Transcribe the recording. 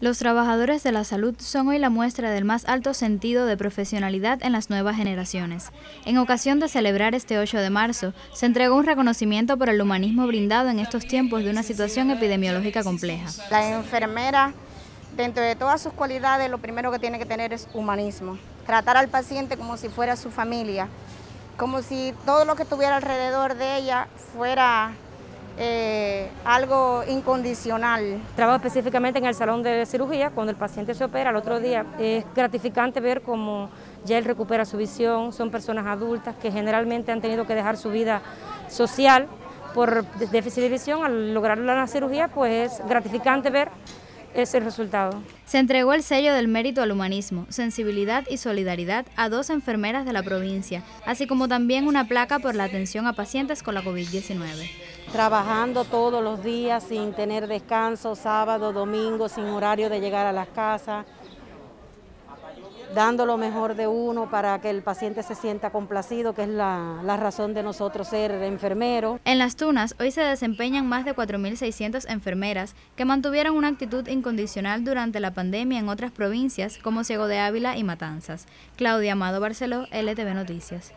Los trabajadores de la salud son hoy la muestra del más alto sentido de profesionalidad en las nuevas generaciones. En ocasión de celebrar este 8 de marzo, se entregó un reconocimiento por el humanismo brindado en estos tiempos de una situación epidemiológica compleja. La enfermera, dentro de todas sus cualidades, lo primero que tiene que tener es humanismo. Tratar al paciente como si fuera su familia, como si todo lo que estuviera alrededor de ella fuera eh, algo incondicional. Trabajo específicamente en el salón de cirugía, cuando el paciente se opera, al otro día. Es gratificante ver cómo ya él recupera su visión, son personas adultas que generalmente han tenido que dejar su vida social por déficit de visión, al lograr la cirugía pues es gratificante ver es el resultado. Se entregó el sello del mérito al humanismo, sensibilidad y solidaridad a dos enfermeras de la provincia, así como también una placa por la atención a pacientes con la COVID-19. Trabajando todos los días sin tener descanso, sábado, domingo, sin horario de llegar a las casas dando lo mejor de uno para que el paciente se sienta complacido, que es la, la razón de nosotros ser enfermeros. En Las Tunas hoy se desempeñan más de 4.600 enfermeras que mantuvieron una actitud incondicional durante la pandemia en otras provincias como Ciego de Ávila y Matanzas. Claudia Amado Barceló, LTV Noticias.